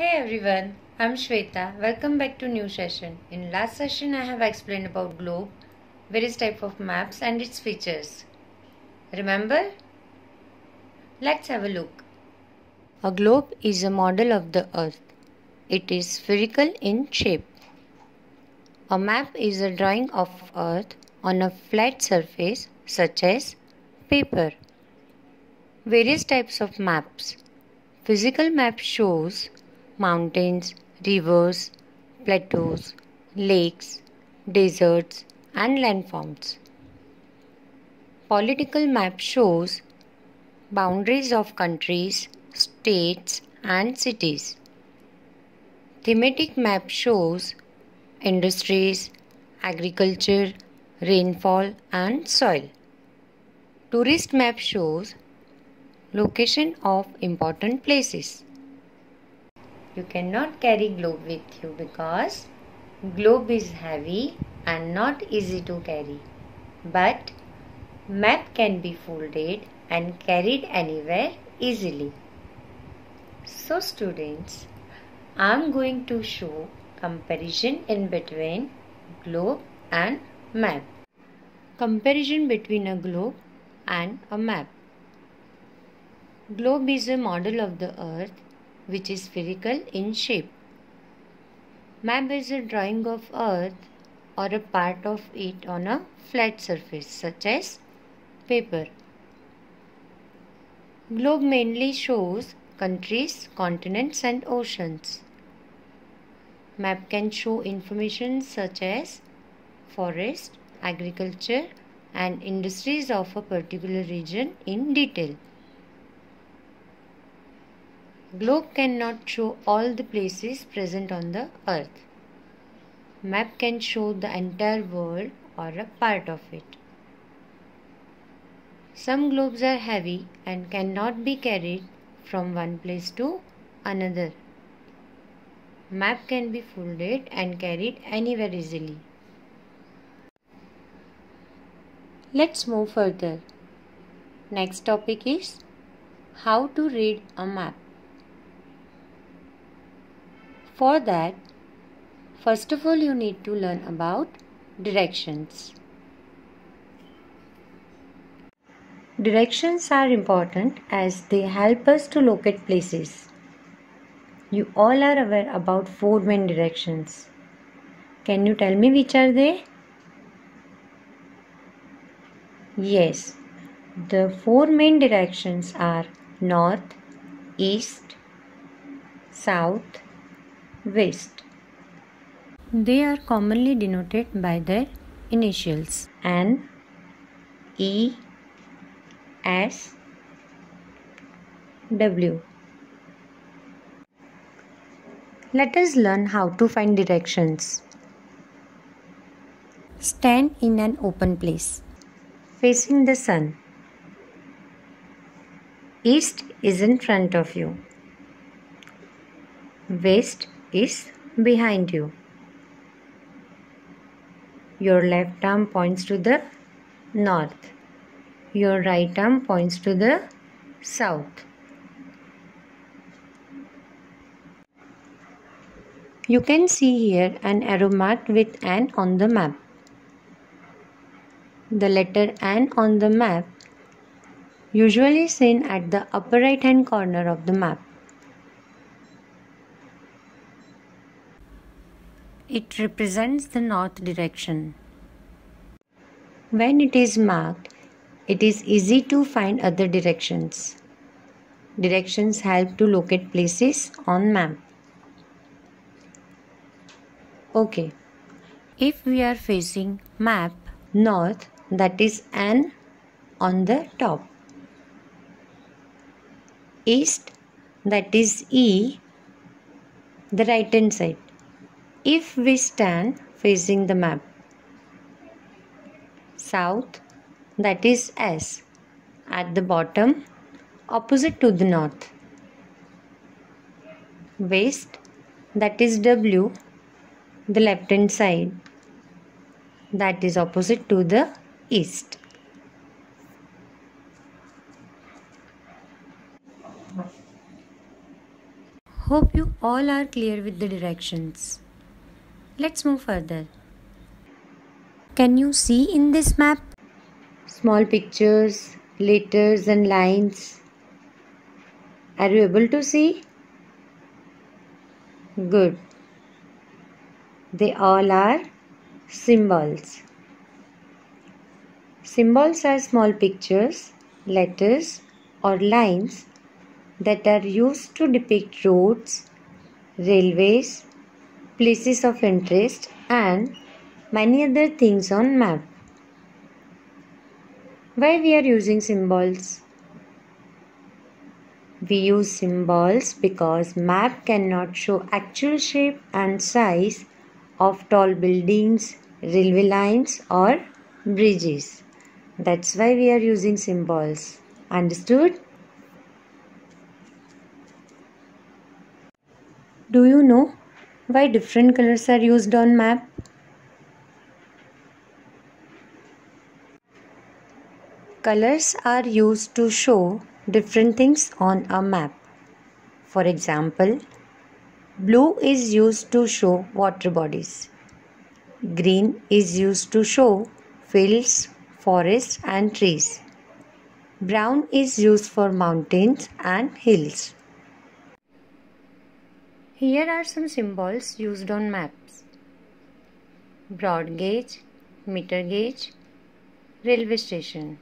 Hey everyone, I'm Shweta. Welcome back to new session. In last session I have explained about globe, various type of maps and its features. Remember? Let's have a look. A globe is a model of the earth. It is spherical in shape. A map is a drawing of earth on a flat surface such as paper. Various types of maps. Physical map shows mountains, rivers, plateaus, lakes, deserts, and landforms. Political map shows boundaries of countries, states, and cities. Thematic map shows industries, agriculture, rainfall, and soil. Tourist map shows location of important places. You cannot carry globe with you because globe is heavy and not easy to carry. But map can be folded and carried anywhere easily. So students, I am going to show comparison in between globe and map. Comparison between a globe and a map. Globe is a model of the earth which is spherical in shape. Map is a drawing of earth or a part of it on a flat surface such as paper. Globe mainly shows countries, continents and oceans. Map can show information such as forest, agriculture and industries of a particular region in detail. Globe cannot show all the places present on the earth. Map can show the entire world or a part of it. Some globes are heavy and cannot be carried from one place to another. Map can be folded and carried anywhere easily. Let's move further. Next topic is how to read a map. For that, first of all you need to learn about directions. Directions are important as they help us to locate places. You all are aware about four main directions. Can you tell me which are they? Yes, the four main directions are north, east, south, west. They are commonly denoted by their initials N, E, S, W. Let us learn how to find directions. Stand in an open place, facing the sun. East is in front of you. West is behind you. Your left arm points to the north. Your right arm points to the south. You can see here an arrow marked with N on the map. The letter N on the map usually seen at the upper right hand corner of the map. It represents the north direction. When it is marked, it is easy to find other directions. Directions help to locate places on map. Okay. If we are facing map north that is N on the top. East that is E the right hand side if we stand facing the map. South, that is S, at the bottom, opposite to the north. West, that is W, the left hand side, that is opposite to the east. Hope you all are clear with the directions. Let's move further. Can you see in this map? Small pictures, letters and lines. Are you able to see? Good. They all are symbols. Symbols are small pictures, letters or lines that are used to depict roads, railways, places of interest and many other things on map. Why we are using symbols? We use symbols because map cannot show actual shape and size of tall buildings, railway lines or bridges. That's why we are using symbols. Understood? Do you know why different colors are used on map? Colors are used to show different things on a map. For example, blue is used to show water bodies. Green is used to show fields, forests and trees. Brown is used for mountains and hills. Here are some symbols used on maps. Broad gauge, meter gauge, railway station.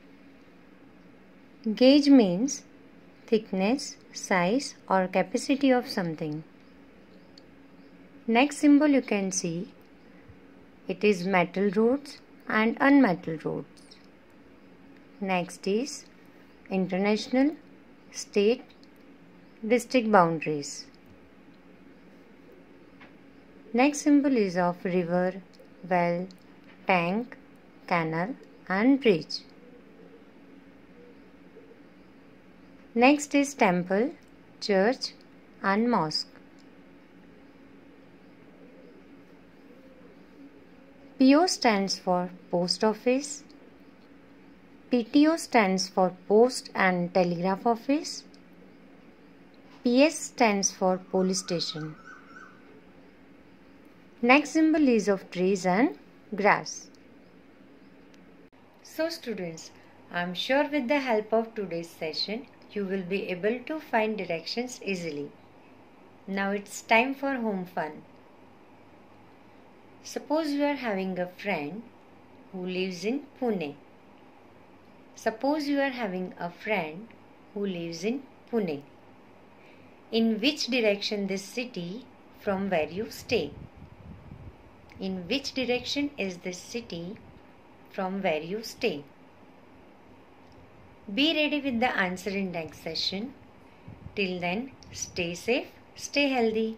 Gauge means thickness, size or capacity of something. Next symbol you can see it is metal roads and unmetal roads. Next is international, state, district boundaries. Next symbol is of river, well, tank, canal and bridge. Next is temple, church and mosque. PO stands for post office. PTO stands for post and telegraph office. PS stands for police station. Next symbol is of trees and grass. So students, I am sure with the help of today's session, you will be able to find directions easily. Now it's time for home fun. Suppose you are having a friend who lives in Pune. Suppose you are having a friend who lives in Pune. In which direction this city from where you stay? In which direction is this city from where you stay? Be ready with the answer in next session. Till then, stay safe, stay healthy.